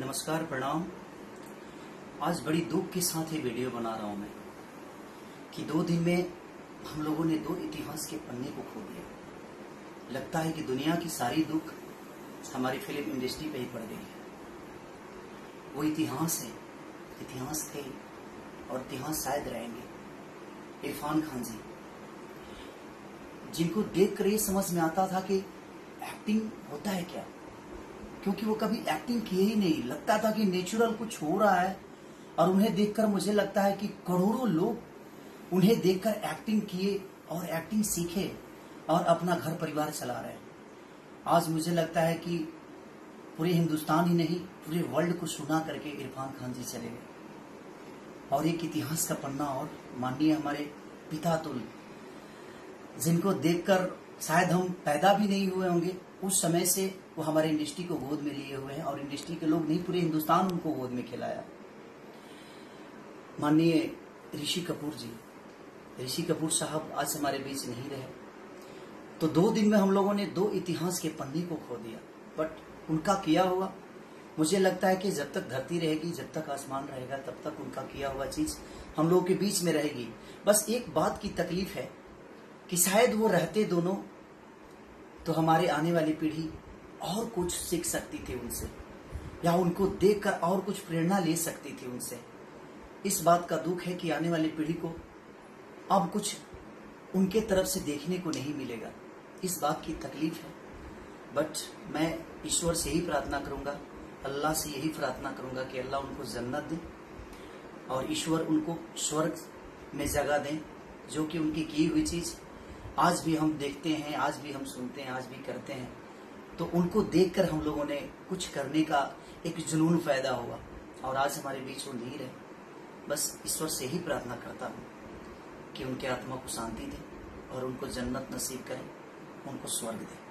नमस्कार, प्रणाम। आज बड़ी दुख के साथ ये वीडियो बना रहा हूँ मैं कि दो दिन में हम लोगों ने दो इतिहास के पन्ने को खो दिया लगता है कि दुनिया की सारी दुख हमारी फ़िल्म इंडस्ट्री पे ही पड़ गई है। वो इतिहास है, इतिहास थे और इतिहास शायद रहेंगे। इरफान खान जी, जिनको देख कर ये समझ में आता था कि एक्टिंग होता है क्या? क्योंकि वो कभी एक्टिंग किए ही नहीं। लगता था कि नेचुरल कुछ हो रहा है और उन्हें देखकर मुझे लगता है कि करोड़ों लोग उन्हें देखकर एक्टिंग किए और एक्टिंग सीखे और अपना घर परिवार चला रहे आज मुझे लगता है कि पूरे हिंदुस्तान ही नहीं, पूरे वर्ल्ड को सुना करके इरफान खान जी चले गए। और एक इतिहास का पन्ना और माननीय हमारे पिता तुल जिनको देखकर शायद हम पैदा भी नहीं हुए होंगे, उस समय से वो हमारे इंडस्ट्री को गोद में लिए हुए हैं और इंडस्ट्री के लोग नहीं, पूरे हिंदुस्तान उनको गोद में खिलाया। माननीय ऋषि कपूर जी, ऋषि कपूर साहब आज हमारे बीच नहीं रहे। तो दो दिन में हम लोगों ने दो इतिहास के पन्ने को खो दिया, बट उनका किया हुआ। मुझे लगता है कि जब तक धरती रहेगी, जब तक आसमान रहेगा, तब तक उनका किया हुआ चीज़ हम लोगों के बीच में रहेगी। बस एक बात की तकलीफ़ है कि शायद वो रहते दोनों तो हमारे आने वाली पीढ़ी और कुछ सीख सकती थी उनसे, या उनको देखकर और कुछ प्रेरणा ले सकती थी उनसे। इस बात का दुख है कि आने वाली पीढ़ी को अब कुछ उनके तरफ़ से देखने को नहीं मिलेगा। इस बात की तकलीफ़ है। बट मैं ईश्वर से ही प्रार्थना करूँगा, अल्लाह से यही प्रार्थना करूँगा कि अल्लाह उनको जन्नत दे और ईश्वर उनको स्वर्ग में जगह दें, जो कि उनकी की हुई चीज़। आज भी हम देखते हैं, आज भी हम सुनते हैं, आज भी करते हैं। तो उनको देखकर हम लोगों ने कुछ करने का एक जुनून पैदा हुआ और आज हमारे बीच वो नहीं रहे बस ईश्वर से ही प्रार्थना करता हूँ कि उनके आत्मा को शांति दे और उनको जन्नत नसीब करें, उनको स्वर्ग दे।